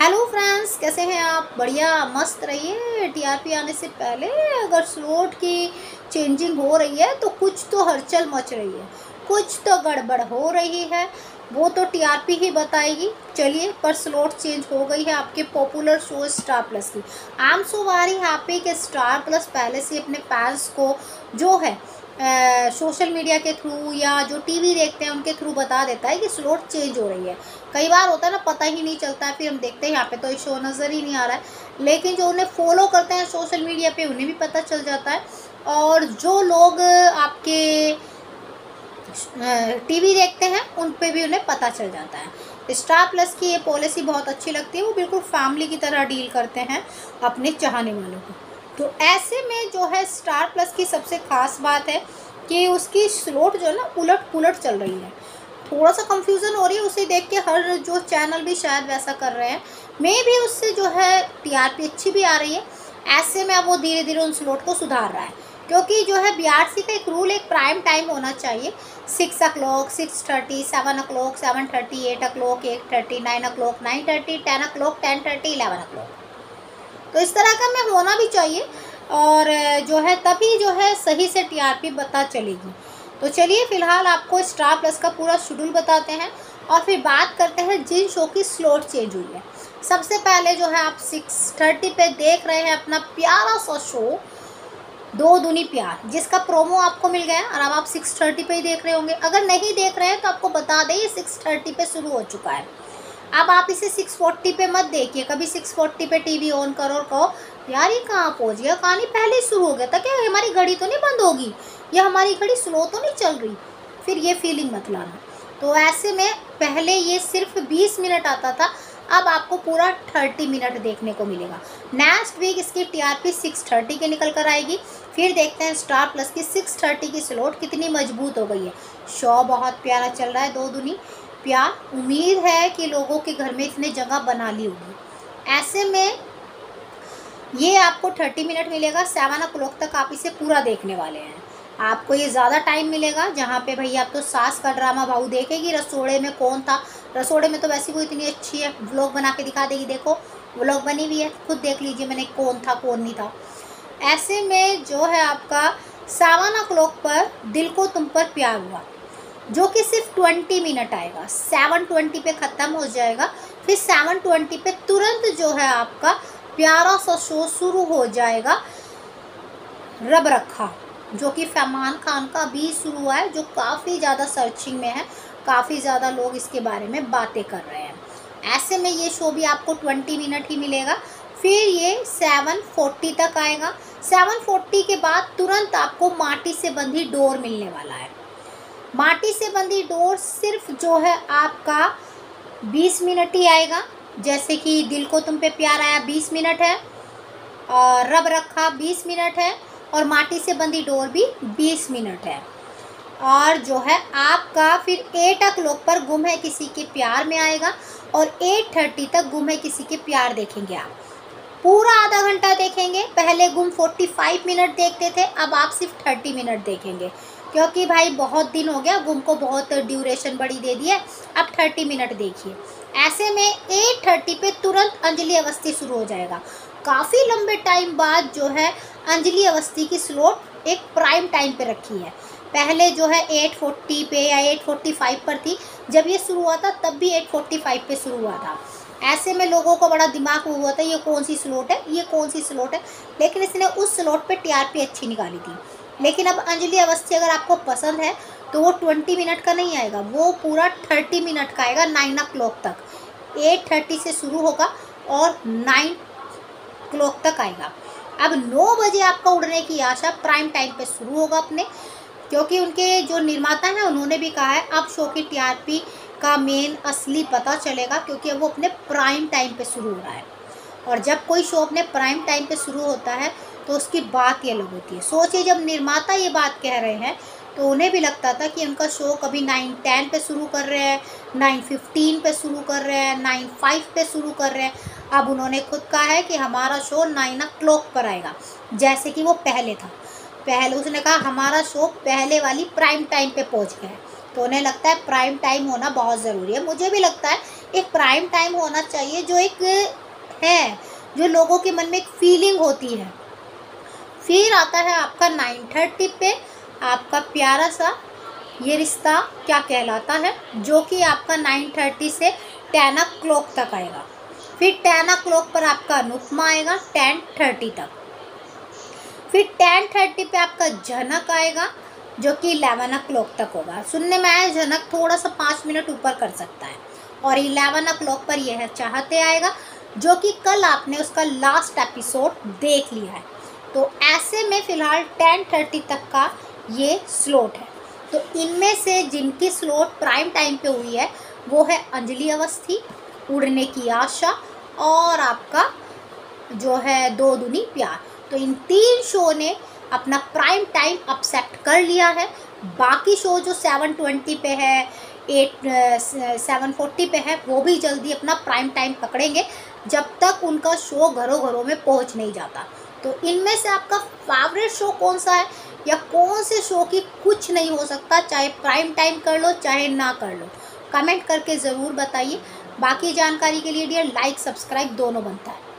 Hello friends कैसे हैं आप? बढ़िया, मस्त रहिए। टीआरपी आने से पहले अगर स्लोट की चेंजिंग हो रही है तो कुछ तो हलचल मच रही है। कुछ तो गड़बड़ हो रही है। वो तो टीआरपी ही बताएगी। चलिए, पर स्लोट चेंज हो गई है आपके पॉपुलर शो स्टार प्लस की। I am so very happy कि स्टार प्लस पहले से अपने फैंस को जो है सोशल मीडिया के थ्रू या जो टीवी देखते हैं, उनके थ्रू बता देता है कि स्लोट चेंज हो रही है। कई बार होता है ना, पता ही नहीं चलता है, फिर हम देखते हैं, यहाँ पे तो शो नज़र ही नहीं आ रहा है। लेकिन जो उन्हें फॉलो करते हैं सोशल मीडिया पे, उन्हें भी पता चल जाता है। और जो लोग आपके टीवी देखते हैं, उन पर भी उन्हें पता चल जाता है। स्टार प्लस की ये पॉलिसी बहुत अच्छी लगती है, वो बिल्कुल फैमिली की तरह डील करते हैं अपने चाहने वालों को। तो ऐसे में जो है स्टार प्लस की सबसे ख़ास बात है कि उसकी स्लोट जो है ना उलट पुलट चल रही है। थोड़ा सा कंफ्यूजन हो रही है उसे देख के हर जो चैनल भी शायद वैसा कर रहे हैं। मे भी उससे जो है टीआरपी अच्छी भी आ रही है। ऐसे में अब वो धीरे धीरे उन स्लोट को सुधार रहा है। क्योंकि जो है बीआरसी का एक रूल एक प्राइम टाइम होना चाहिए। Six o'clock six thirty seven o'clock seven thirty eight o'clock eight thirty nine o'clock nine thirty ten o'clock ten thirty eleven o'clock तो इस तरह का में होना भी चाहिए और जो है तभी जो है सही से टीआरपी बता चलेगी। तो चलिए फ़िलहाल आपको स्टार प्लस का पूरा शेड्यूल बताते हैं और फिर बात करते हैं जिन शो की स्लॉट चेंज हुई है। सबसे पहले जो है आप सिक्स थर्टी पे देख रहे हैं अपना प्यारा सा शो दो दुनी प्यार, जिसका प्रोमो आपको मिल गया और अब आप सिक्स थर्टी पे ही देख रहे होंगे। अगर नहीं देख रहे हैं तो आपको बता दें ये सिक्स थर्टी पे शुरू हो चुका है। अब आप इसे 640 पे मत देखिए, कभी 640 पे टीवी ऑन करो और कहो, यार ये कहाँ पहुँच गया? कहानी पहले ही शुरू हो गया था क्या? हमारी घड़ी तो नहीं बंद होगी? या हमारी घड़ी स्लो तो नहीं चल रही? फिर ये फीलिंग मत लाना। तो ऐसे में पहले ये सिर्फ़ 20 मिनट आता था, अब आपको पूरा 30 मिनट देखने को मिलेगा। नेक्स्ट वीक इसकी टीआरपी 630 के निकल कर आएगी। फिर देखते हैं स्टार प्लस की 630 की स्लोट कितनी मज़बूत हो गई है। शो बहुत प्यारा चल रहा है दो दुनी। प्यार उम्मीद है कि लोगों के घर में इसने जगह बना ली होगी। ऐसे में ये आपको थर्टी मिनट मिलेगा, सेवन ओ तक आप इसे पूरा देखने वाले हैं। आपको ये ज़्यादा टाइम मिलेगा, जहाँ पे भैया आप तो सास का ड्रामा भाऊ देखेगी, रसोड़े में कौन था? रसोड़े में तो वैसी कोई इतनी अच्छी है व्लॉग बना के दिखा देगी, देखो व्लॉग बनी हुई है, खुद देख लीजिए मैंने कौन था, कौन नहीं था। ऐसे में जो है आपका सेवन ओ पर दिल को तुम पर प्यार हुआ। जो कि सिर्फ़ ट्वेंटी मिनट आएगा। सेवन ट्वेंटी पे ख़त्म हो जाएगा। फिर सेवन ट्वेंटी पे तुरंत जो है आपका प्यारा सा शो शुरू हो जाएगा। रब रखा, जो कि फैमान खान का भी शुरू हुआ है, जो काफ़ी ज़्यादा सर्चिंग में है, काफ़ी ज़्यादा लोग इसके बारे में बातें कर रहे हैं। ऐसे में ये शो भी आपको ट्वेंटी मिनट ही मिलेगा। फिर ये सेवन फोर्टी तक आएगा। सेवन फोर्टी के बाद तुरंत आपको माटी से बंधी डोर मिलने वाला है। माटी से बंधी डोर सिर्फ़ जो है आपका बीस मिनट ही आएगा। जैसे कि दिल को तुम पे प्यार आया बीस मिनट है, और रब रखा बीस मिनट है, और माटी से बंधी डोर भी बीस मिनट है। और जो है आपका फिर एट ओ पर गुम है किसी के प्यार में आएगा, और एट थर्टी तक गुम है किसी के प्यार देखेंगे आप। पूरा आधा घंटा देखेंगे, पहले गुम फोर्टी फाइव मिनट देखते थे, अब आप सिर्फ़ थर्टी मिनट देखेंगे। क्योंकि भाई बहुत दिन हो गया गुम को बहुत ड्यूरेशन बड़ी दे दी है। अब थर्टी मिनट देखिए। ऐसे में एट थर्टी पे तुरंत अंजलि अवस्थी शुरू हो जाएगा। काफ़ी लंबे टाइम बाद जो है, अंजलि अवस्थी की स्लोट एक प्राइम टाइम पे रखी है। पहले जो है एट फोर्टी पे या एट फोर्टी फाइव पर थी। जब ये शुरू हुआ था, तब भी एट फोर्टी फाइव पे शुरू हुआ था। ऐसे में लोगों को बड़ा दिमाग हुआ था, ये कौन सी स्लोट है, ये कौन सी स्लोट है। लेकिन इसने उस स्लोट पे टीआरपी अच्छी निकाली थी। लेकिन अब अंजलि अवस्थी अगर आपको पसंद है तो वो ट्वेंटी मिनट का नहीं आएगा, वो पूरा थर्टी मिनट का आएगा, नाइन ओ तक। एट थर्टी से शुरू होगा और नाइन क्लॉक तक आएगा। अब नौ बजे आपका उड़ने की आशा प्राइम टाइम पे शुरू होगा अपने, क्योंकि उनके जो निर्माता हैं, उन्होंने भी कहा है, अब शो की टीआरपी का मेन असली पता चलेगा, क्योंकि अब वो अपने प्राइम टाइम पे शुरू हो रहा है। और जब कोई शो अपने प्राइम टाइम पे शुरू होता है तो उसकी बात ही अलग होती है। सोचिए, जब निर्माता ये बात कह रहे हैं तो उन्हें भी लगता था कि उनका शो कभी नाइन टेन पे शुरू कर रहे हैं, नाइन फिफ्टीन पे शुरू कर रहे हैं, नाइन फाइव पे शुरू कर रहे हैं। अब उन्होंने खुद कहा है कि हमारा शो नाइन ओ पर आएगा, जैसे कि वो पहले था। पहले उसने कहा, हमारा शो पहले वाली प्राइम टाइम पे पहुँच गया है। तो उन्हें लगता है प्राइम टाइम होना बहुत ज़रूरी है। मुझे भी लगता है, एक प्राइम टाइम होना चाहिए जो एक, है, जो लोगों के मन में एक फीलिंग होती है। फिर आता है आपका नाइन थर्टी पे, आपका प्यारा सा ये रिश्ता क्या कहलाता है? जो कि आपका नाइन थर्टी से टेन ओ क्लॉक तक आएगा। फिर टेन ओ क्लॉक पर आपका अनुपमा आएगा, टेन थर्टी तक। फिर टेन थर्टी पे आपका झनक आएगा, जो कि इलेवन ओ क्लॉक तक होगा। सुनने में आया झनक थोड़ा सा पाँच मिनट ऊपर कर सकता है। और इलेवन ओ क्लॉक पर यह चाहते आएगा, जो कि कल आपने उसका लास्ट एपिसोड देख लिया है। तो ऐसे में फ़िलहाल टेन थर्टी तक का ये स्लोट है। तो इनमें से जिनकी स्लोट प्राइम टाइम पे हुई है, वो है अंजलि अवस्थी, उड़ने की आशा और आपका जो है दो दुनी प्यार। तो इन तीन शो ने अपना प्राइम टाइम अपसेप्ट कर लिया है। बाकी शो जो सेवन ट्वेंटी पे है, एट सेवन फोर्टी पे है, वो भी जल्दी अपना प्राइम टाइम पकड़ेंगे, जब तक उनका शो घरों घरों में पहुँच नहीं जाता। तो इनमें से आपका फेवरेट शो कौन सा है? या कौन से शो की कुछ नहीं हो सकता, चाहे प्राइम टाइम कर लो, चाहे ना कर लो। कमेंट करके ज़रूर बताइए। बाकी जानकारी के लिए डियर लाइक सब्सक्राइब दोनों बनता है।